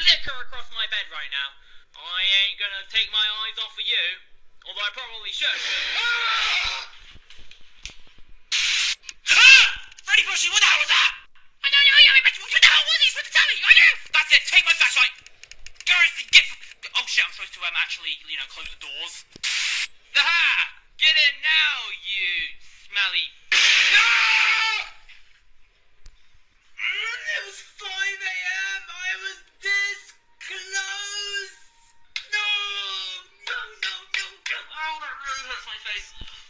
flicker across my bed right now. I ain't gonna take my eyes off of you, although I probably should. Freddy Pushy, what the hell was that? I don't know, you what the hell was he supposed to tell me? I do! That's it, take my flashlight! Gareth, get... Oh shit, I'm supposed to um, actually, you know, close the doors. hurts my face.